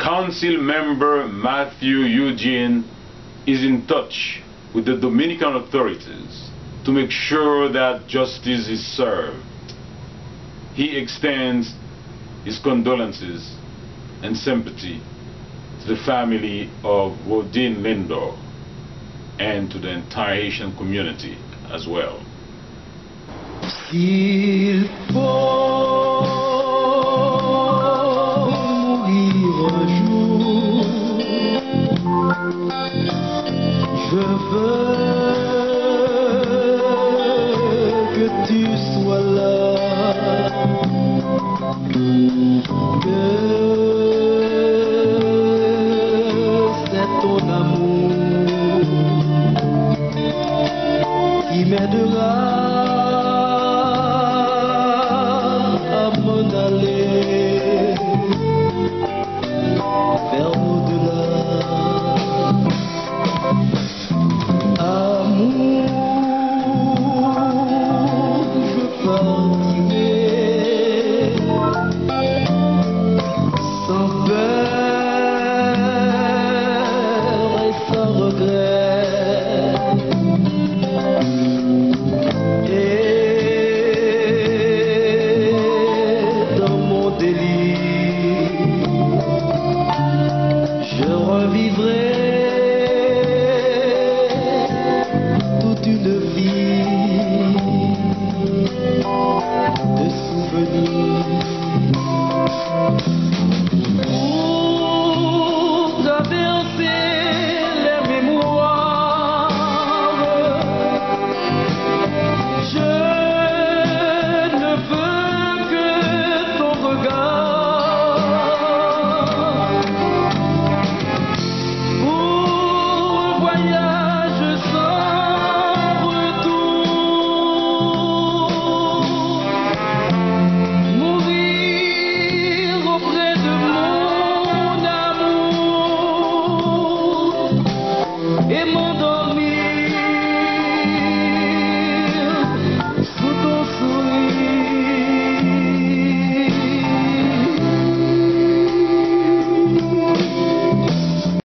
Council member Matthew Eugene is in touch with the Dominican authorities to make sure that justice is served. He extends his condolences and sympathy to the family of Wodin Lindor and to the entire Haitian community as well. Il faut mourir un jour. Je veux que tu sois là. C'est ton amour qui m'aidera vers au-delà. Amour, je partirai sans peur et sans regret. toute une vie de souvenirs. Pour